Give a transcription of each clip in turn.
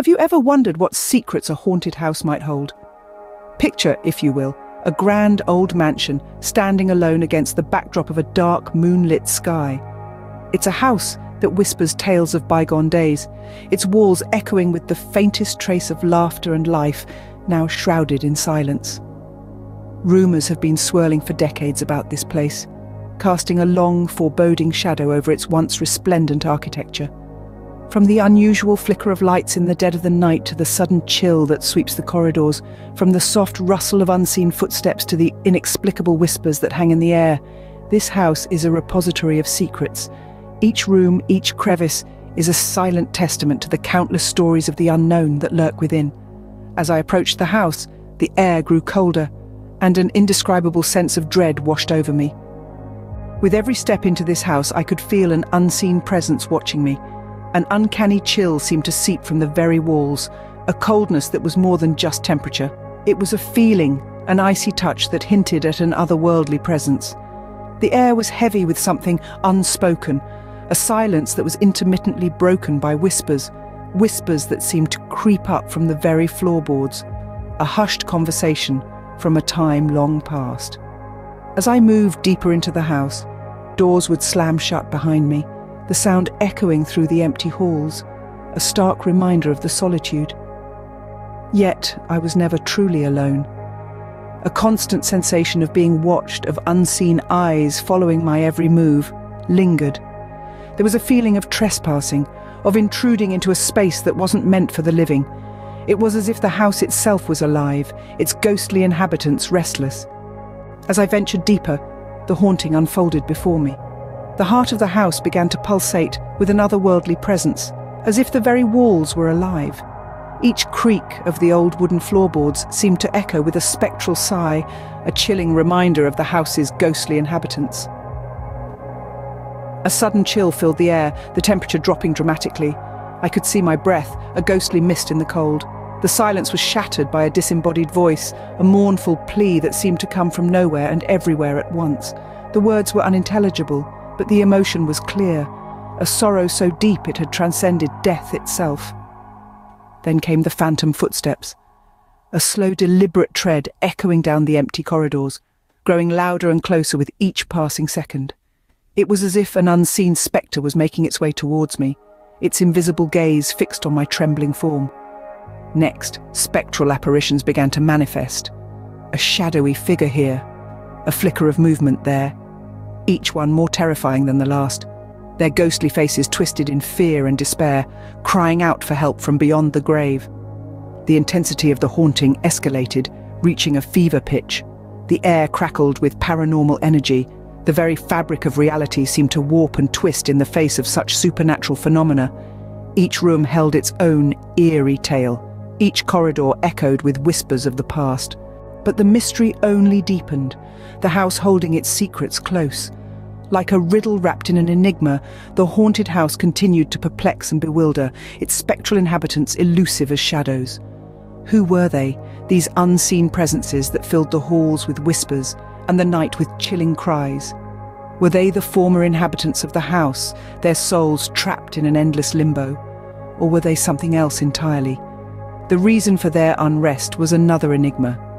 Have you ever wondered what secrets a haunted house might hold? Picture, if you will, a grand old mansion standing alone against the backdrop of a dark, moonlit sky. It's a house that whispers tales of bygone days, its walls echoing with the faintest trace of laughter and life, now shrouded in silence. Rumours have been swirling for decades about this place, casting a long, foreboding shadow over its once resplendent architecture. From the unusual flicker of lights in the dead of the night to the sudden chill that sweeps the corridors, from the soft rustle of unseen footsteps to the inexplicable whispers that hang in the air, this house is a repository of secrets. Each room, each crevice, is a silent testament to the countless stories of the unknown that lurk within. As I approached the house, the air grew colder, and an indescribable sense of dread washed over me. With every step into this house, I could feel an unseen presence watching me, an uncanny chill seemed to seep from the very walls, a coldness that was more than just temperature. It was a feeling, an icy touch that hinted at an otherworldly presence. The air was heavy with something unspoken, a silence that was intermittently broken by whispers, whispers that seemed to creep up from the very floorboards, a hushed conversation from a time long past. As I moved deeper into the house, doors would slam shut behind me, the sound echoing through the empty halls, a stark reminder of the solitude. Yet I was never truly alone. A constant sensation of being watched, of unseen eyes following my every move, lingered. There was a feeling of trespassing, of intruding into a space that wasn't meant for the living. It was as if the house itself was alive, its ghostly inhabitants restless. As I ventured deeper, the haunting unfolded before me. The heart of the house began to pulsate with an otherworldly presence, as if the very walls were alive. Each creak of the old wooden floorboards seemed to echo with a spectral sigh, a chilling reminder of the house's ghostly inhabitants. A sudden chill filled the air, the temperature dropping dramatically. I could see my breath, a ghostly mist in the cold. The silence was shattered by a disembodied voice, a mournful plea that seemed to come from nowhere and everywhere at once. The words were unintelligible, but the emotion was clear, a sorrow so deep it had transcended death itself. Then came the phantom footsteps, a slow, deliberate tread echoing down the empty corridors, growing louder and closer with each passing second. It was as if an unseen spectre was making its way towards me, its invisible gaze fixed on my trembling form. Next, spectral apparitions began to manifest. A shadowy figure here, a flicker of movement there, each one more terrifying than the last, their ghostly faces twisted in fear and despair, crying out for help from beyond the grave. The intensity of the haunting escalated, reaching a fever pitch. The air crackled with paranormal energy. The very fabric of reality seemed to warp and twist in the face of such supernatural phenomena. Each room held its own eerie tale. Each corridor echoed with whispers of the past. But the mystery only deepened, the house holding its secrets close. Like a riddle wrapped in an enigma, the haunted house continued to perplex and bewilder, its spectral inhabitants elusive as shadows. Who were they, these unseen presences that filled the halls with whispers and the night with chilling cries? Were they the former inhabitants of the house, their souls trapped in an endless limbo? Or were they something else entirely? The reason for their unrest was another enigma.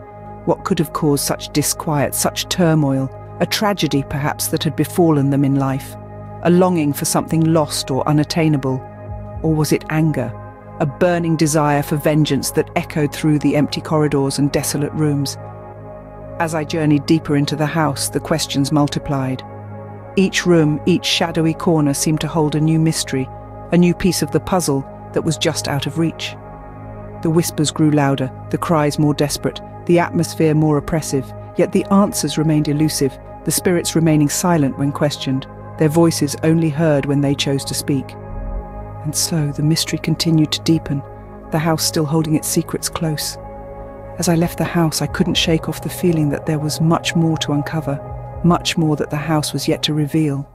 What could have caused such disquiet, such turmoil? a tragedy perhaps that had befallen them in life, a longing for something lost or unattainable, or was it anger, a burning desire for vengeance that echoed through the empty corridors and desolate rooms? As I journeyed deeper into the house, the questions multiplied. Each room, each shadowy corner seemed to hold a new mystery, a new piece of the puzzle that was just out of reach. The whispers grew louder, the cries more desperate, the atmosphere more oppressive, yet the answers remained elusive, the spirits remaining silent when questioned, their voices only heard when they chose to speak. And so the mystery continued to deepen, the house still holding its secrets close. As I left the house, I couldn't shake off the feeling that there was much more to uncover, much more that the house was yet to reveal.